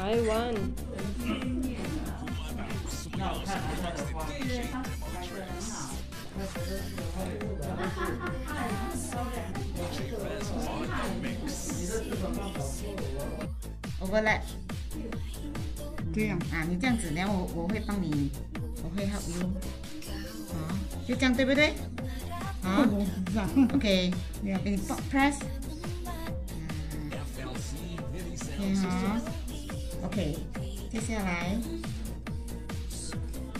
No need 啊。I want.，overlap 这样，啊，你这样子，然后我我会帮你，我会 help you，啊，就这样对不对？啊。，OK，这样给你 press，嗯，好，OK，接下来，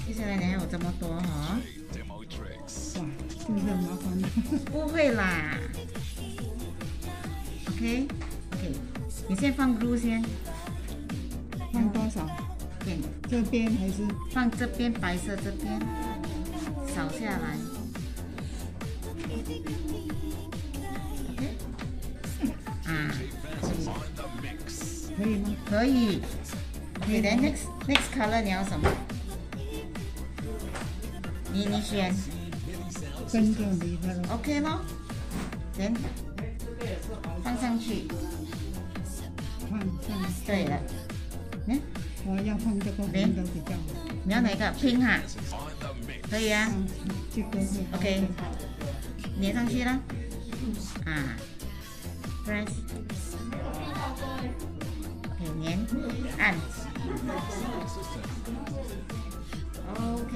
接下来你还有这么多哈、哇，这个很麻烦。的。不会啦，OK OK，你先放 glue 先，放多少？点这边还是？放这边白色这边，扫下来以吗？可以，OK，then next next color 你要什么？你你选跟着你的了。OK 咯，then 放上去，放上。对了，嗯。我要放这个红的比较好。你要哪个拼哈？可以啊嗯，这个是，OK，粘上去了，啊，press，OK，按，OK，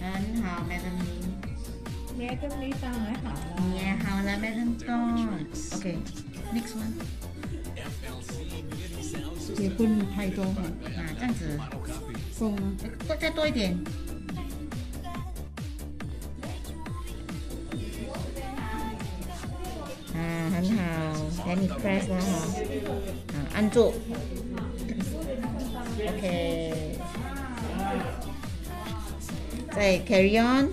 很好，Madam，你跟你当还好啦。你也好了，Madam 东，OK，next one，也不能太多哈，啊，这样子，够吗？多再多一点。啊，很好，给你 press 了哈，啊，按住，OK，再 carry on，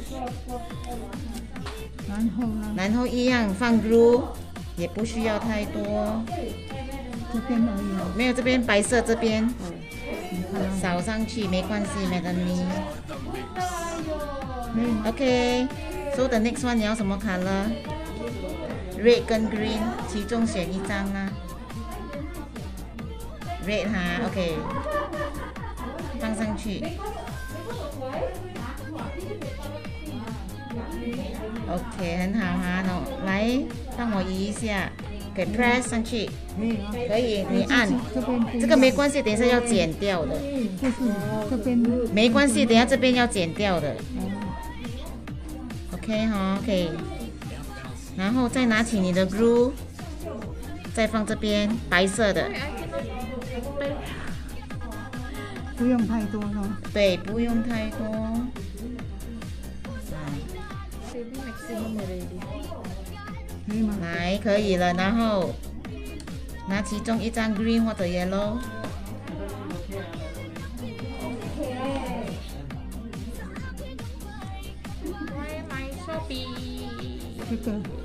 然后呢，然后一样放 glue，也不需要太多。没有。这边白色这边。扫上去没关系吗？OK, so the next one 你要什么 color? Red 跟 green，其中选一张啦。好，OK，放上去。OK，很好哈，那来帮我移一下，给 press 上去，可以。你按。这个没关系，等一下要剪掉的，没关系，等下这边要剪掉的。OK 哈，OK，然后再拿起你的 glue，再放这边白色的，不用太多咯。对，不用太多。来，来可以了，然后拿其中一张 green 或者 yellow。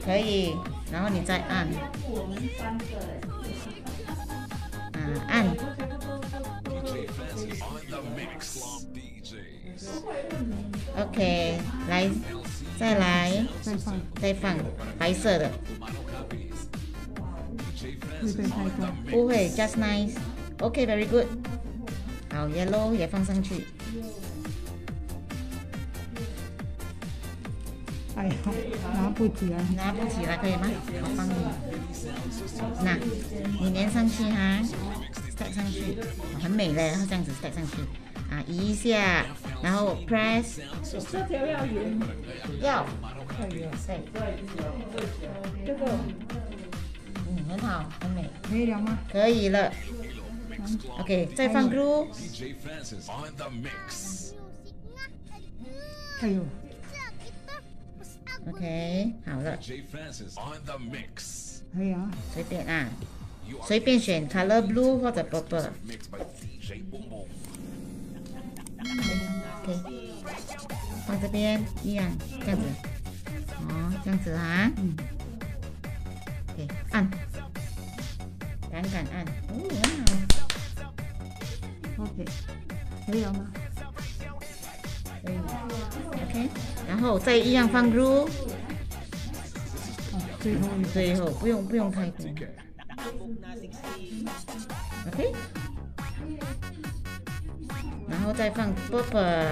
可以，然后你再按。嗯，按。OK，来，再来，再放，再放白色的。会不会太多？不会，just nice。OK，very、good。好，yellow 也放上去。哎呀，拿不起来。拿不起来可以吗？我帮你。那，你粘上去哈，stack 上去，哦很美嘞，然后这样子 stack 上去。啊，移一下，然后 press。这条要圆，要。这个。嗯，很好，很美。可以了吗？可以了。OK，再放 glue。哎呦。OK，好了。随便啊，随便选 color blue 或者 purple。OK，放这边一样，这样子，哦，这样子啊，嗯，OK，按，敢敢按，哦，，OK，可以了吗？可以，OK，然后再一样放 glue，哦，最后最后不用不用太多，OK，然后再放 bubble，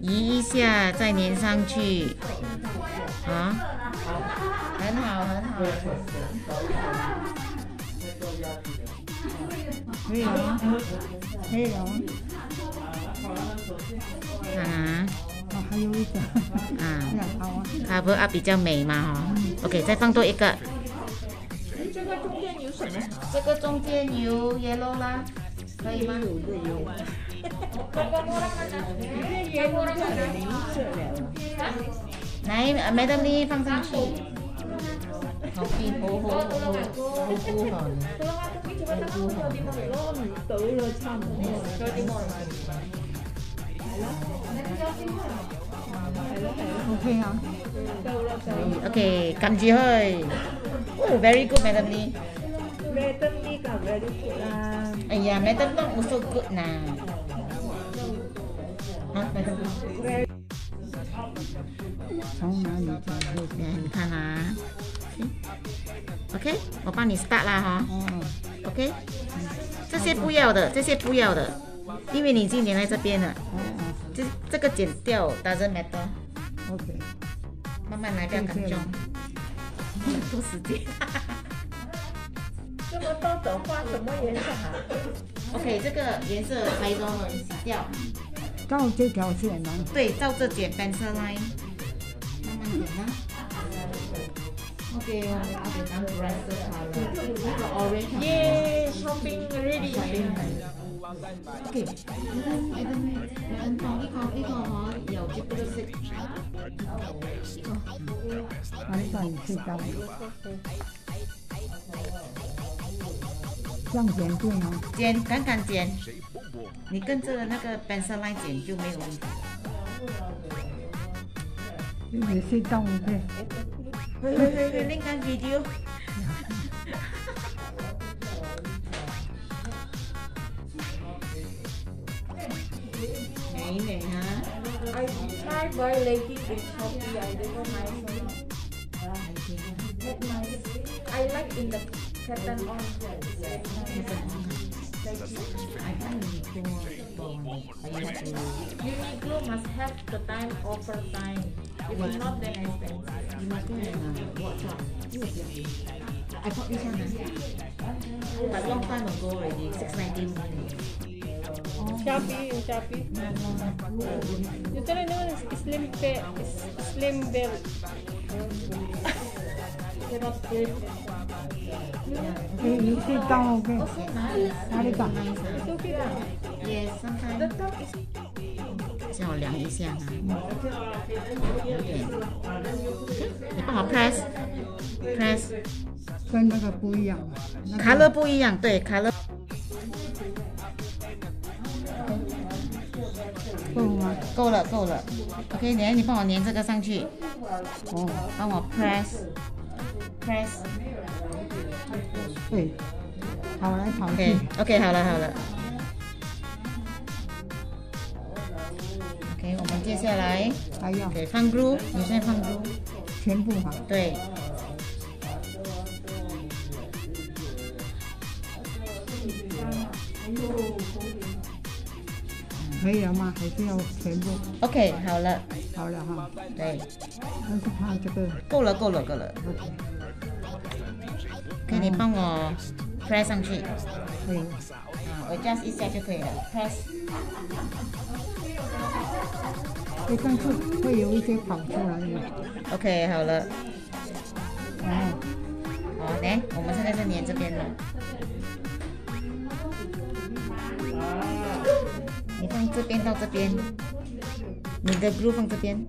移一下，再粘上去，啊，很好很好，可以了吗？可以了吗？啊？哦，还有一个，啊。呀，好啊，，cover up 比较美嘛哈、OK，再放多一个，这个中间有什么？这个中间有 yellow 啦，可以吗？来呃，Madam Lee 放上去。好冰，好好好好好孤寒。tự rồi xong cho đi ngồi，OK 啊，OK，感覺去。哦，very good Madam Lee。mẹ tâm đi cả về đi chị là 哎呀，Madam Lee also good 呐。好，Madam Lee。从哪里讲会？来，你看啊。OK，我帮你 start 啦哈。哦，OK，这些不要的，这些不要的，因为你已经粘在这边了。哦这这个剪掉，doesn't matter，哦，OK，慢慢来，不要緊張。多时间。这么多的花什么颜色啊？OK，这个颜色白中了，洗掉。照这条线呢？对，照着剪 pencil line，慢慢剪啦。OK，我哋我哋等 bright color，呢個 orange。耶，shopping ready。OK，你睇你睇咩？你按放呢個呢個可由朱古力色。呢個安上去到，这样剪对吗？剪，敢敢剪，你跟着那个 pencil line 剪就没有问题。也是到 OK，去去去去，拎紧 video。美美哈。 I try buy legging in Shopee. I don't know nice. Not nice. I like in the cotton on. Uniqlo must have the time over time. If well, not, then I expensive. You must go in uh, watch out. I bought this one. Uh. But long time ago already, 619 one. Shopee and Shopee. You tell anyone it's slim, fit, slim belt. Cannot slim. 你你去当我给哪里当？叫我量一下哈、啊，有点，你帮我 press press，跟那个不一样，卡、乐、不一样，对卡乐。够了吗？够了够了，OK，连你帮我连这个上去，哦，帮我 press press。对，跑来跑 OK，OK，好了好了。OK，我们接下来还要给放 glue，你现在放 glue，全部哈，对。可以了吗？还是要全部？OK，好了，好了哈，对，但是怕这个够了够了够了。OK，OK，你帮我 press 上去，可以，啊，我 just 一下就可以了，press。会上去会有一些跑出来的，OK，好了，哦，好，来，我们现在是粘这边了。你放这边到这边，你的 glue 放这边。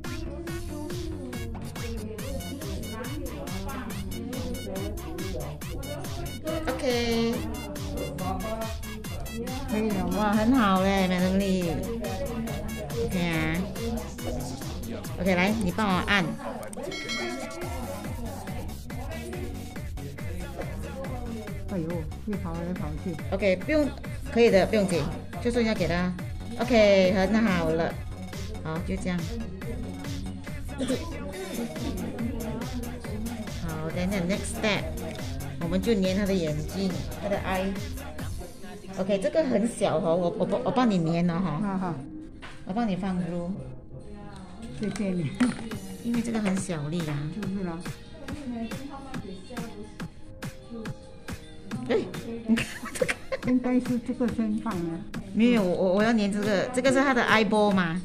OK，可以了？哇，很好嘞，美能力。OK 啊，OK，来，你帮我按。哎呦，会跑来跑去，OK，不用，可以的，不用紧，就剩下给他。OK，很好了，好，就这样。好，then the next step，我们就粘他的眼睛，他的 eye。OK，这个很小哦，我我帮我帮你粘了哈，好好，我帮你放入，谢谢你，因为这个很小力啊。就是了。哎，你看这个，应该是这个先放的。没有，我我我要粘这个，这个是他的 eyeball 嘛。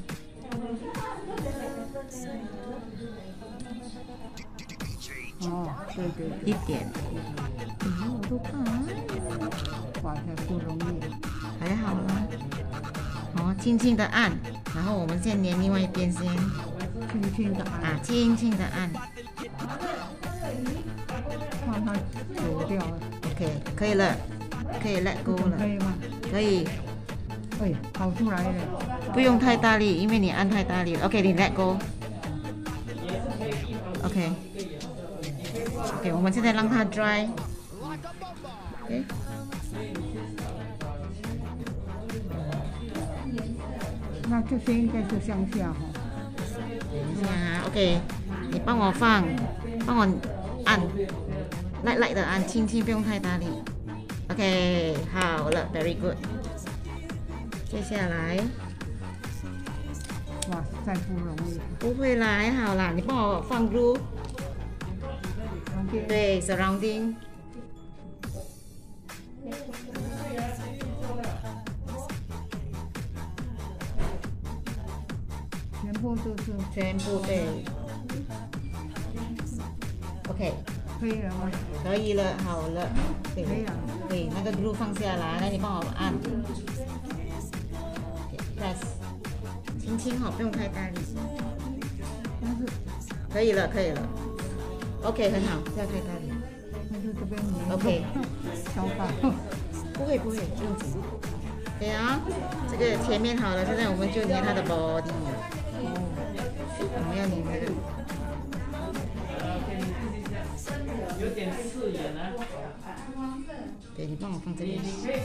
哦，对对对，一点，嗯，我都怕啊，画的不容易。还好啦。好，轻轻的按，然后我们先粘另外一边先，轻轻的按，啊，轻轻的按怕它走掉了。，OK，可以了，可以 let go 了，可以吗？可以，哎，跑出来了。不用太大力，因为你按太大力了。OK，你 let go。们现在让它 dry。OK。那这些应该是向下哈。等一下啊，OK，你帮我放，帮我按，赖赖的按，轻轻不用太大力。OK，好了，very good。接下来哇，再不容易。不会啦，还好啦，你帮我放入，对，surrounding。全部都是全部对。OK，可以了吗？可以了，好了，对可以了。对，那个 glue 放下来，那你帮我按，press，轻轻好，不用太大力。但是可以了，可以了。OK，很好，不要太大力。OK 小把。不会不会，不用紧。对啊，这个前面好了，现在我们就粘它的 body。我们要粘这个。有点刺眼啊！对，你帮我放这边。你可以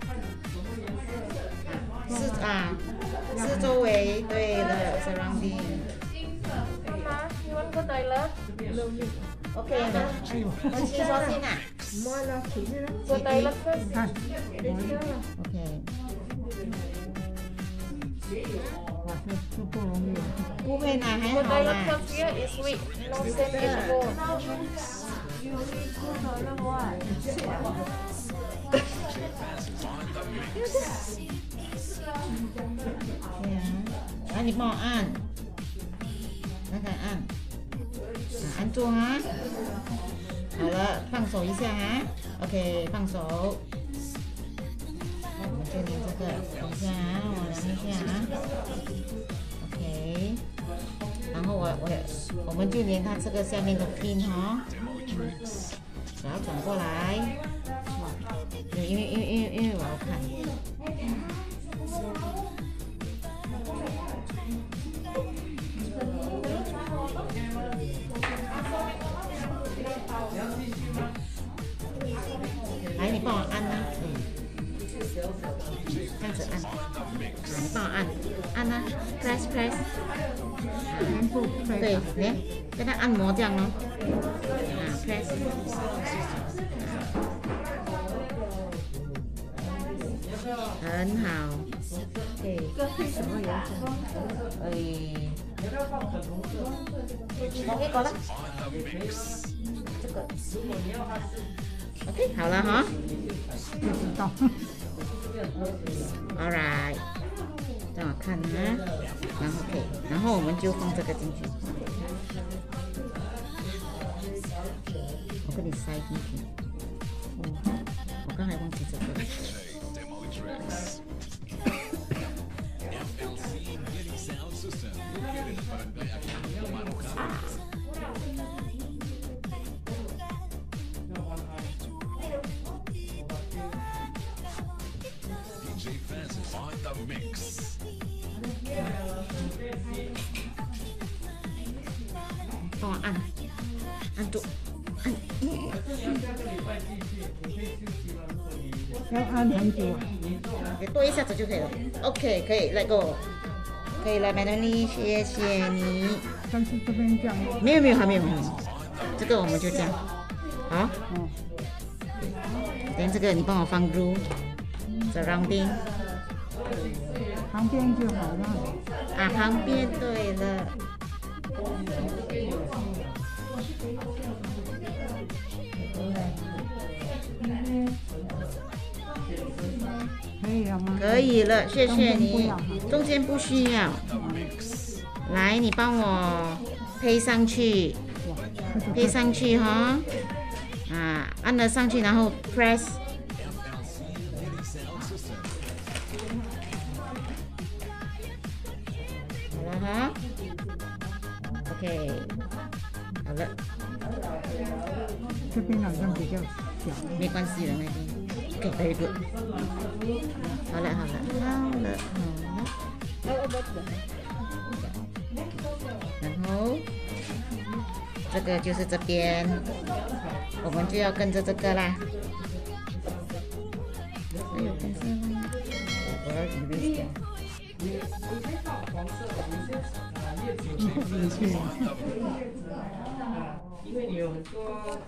看什么颜色。四啊，是周围，对了，surrounding。Mama, you want go toilet? OK，那那先说先啊。Go toilet first. 看，OK，哇，这这不容易。不会啦，还 Go 好 toilet 啦。first here is weak. No sense is go. 对啊，来你帮我按，看看按，啊按住哈。好了，放手一下哈。OK，放手。我们就粘这个，等一下啊，我量一下啊。OK，然后我我我们就连它这个下面的 pin 哈。然后转过来，因为因为因为可以对，来，跟它按摩这样咯，啊，press，很好，对，什么颜色？哎，红一个啦，这个，OK，好了哈。就知道。alright 让我看啊，然后 OK，然后我们就放这个进去。我跟你塞进去。哦，我要按很久啊。给多一下子就可以了。OK，可以，Let go，可以了，Melanie，谢谢你。但是这边这样，没有没有还没有没有，这个我们就这样。好，嗯，等这个你帮我放入 surrounding 旁边就好了。啊，旁边对了，可以了，谢谢你。中间不需要，来，你帮我配上去，哇，这个配上去哈，啊，按了上去，然后 press。好了哈，OK，好了，这边好像比较小。没关系的那边好了好了好了好了，然后这个就是这边，我们就要跟着这个啦。哎呦，等一下啦我要 erase 掉。你去。因为你有很多